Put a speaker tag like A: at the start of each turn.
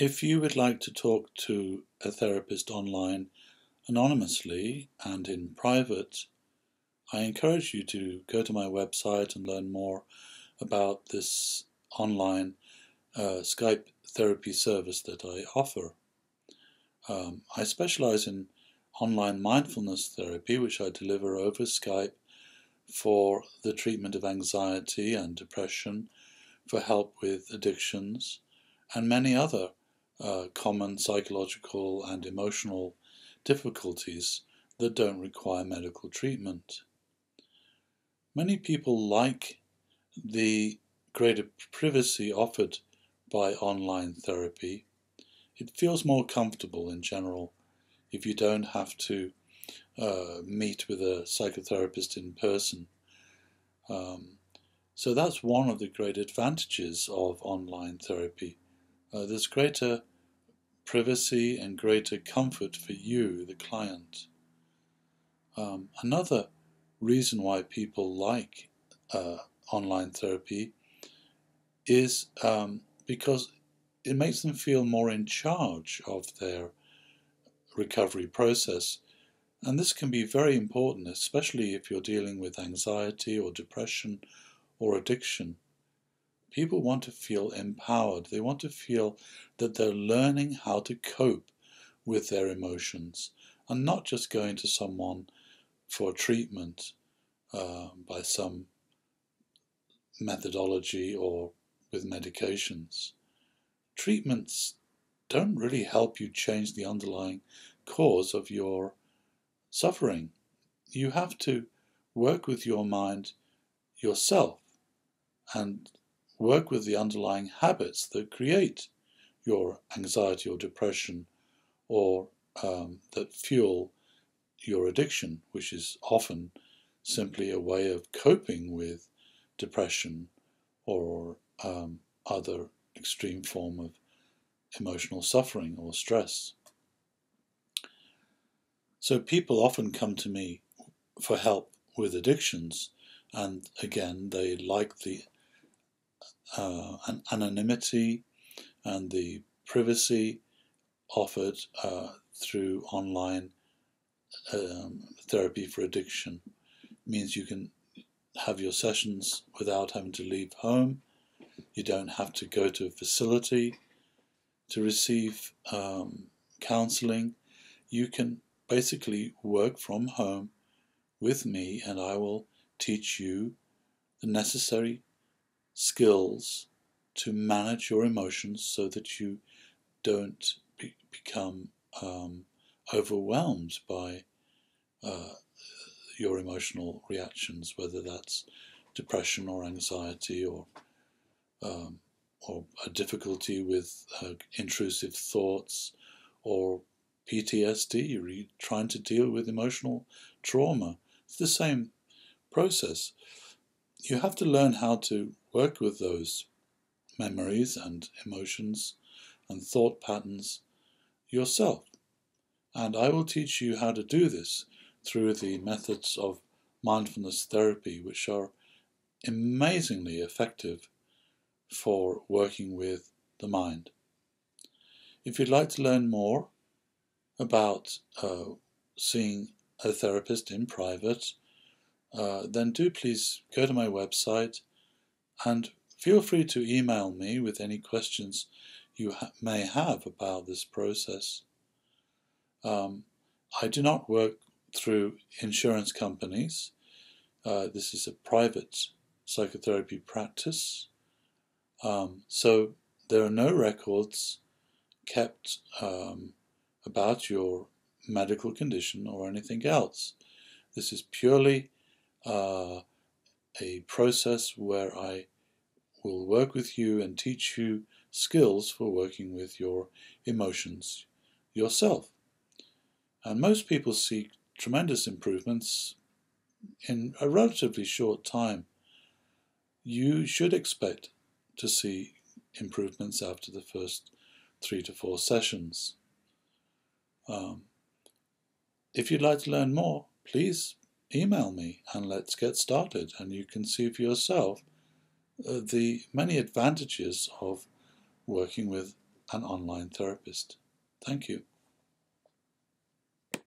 A: If you would like to talk to a therapist online anonymously and in private, I encourage you to go to my website and learn more about this online uh, Skype therapy service that I offer. Um, I specialize in online mindfulness therapy, which I deliver over Skype for the treatment of anxiety and depression, for help with addictions, and many other uh, common psychological and emotional difficulties that don't require medical treatment. Many people like the greater privacy offered by online therapy. It feels more comfortable in general if you don't have to uh, meet with a psychotherapist in person. Um, so that's one of the great advantages of online therapy. Uh, there's greater privacy and greater comfort for you, the client. Um, another reason why people like uh, online therapy is um, because it makes them feel more in charge of their recovery process. And this can be very important, especially if you're dealing with anxiety or depression or addiction. People want to feel empowered. They want to feel that they're learning how to cope with their emotions and not just going to someone for treatment uh, by some methodology or with medications. Treatments don't really help you change the underlying cause of your suffering. You have to work with your mind yourself and work with the underlying habits that create your anxiety or depression or um, that fuel your addiction, which is often simply a way of coping with depression or um, other extreme form of emotional suffering or stress. So people often come to me for help with addictions, and again, they like the uh, anonymity and the privacy offered uh, through online um, therapy for addiction. It means you can have your sessions without having to leave home. You don't have to go to a facility to receive um, counseling. You can basically work from home with me, and I will teach you the necessary skills to manage your emotions so that you don't be- become um, overwhelmed by uh, your emotional reactions, whether that's depression or anxiety or um, or a difficulty with uh, intrusive thoughts or PTSD, you're trying to deal with emotional trauma. It's the same process. You have to learn how to work with those memories and emotions and thought patterns yourself. And I will teach you how to do this through the methods of mindfulness therapy, which are amazingly effective for working with the mind. If you'd like to learn more about uh, seeing a therapist in private, uh, then do please go to my website and feel free to email me with any questions you ha- may have about this process. Um, I do not work through insurance companies. Uh, this is a private psychotherapy practice. Um, so there are no records kept um, about your medical condition or anything else. This is purely uh, a process where I will work with you and teach you skills for working with your emotions yourself. And most people see tremendous improvements in a relatively short time. You should expect to see improvements after the first three to four sessions. Um, if you'd like to learn more, please email me and let's get started. And you can see for yourself uh, the many advantages of working with an online therapist. Thank you.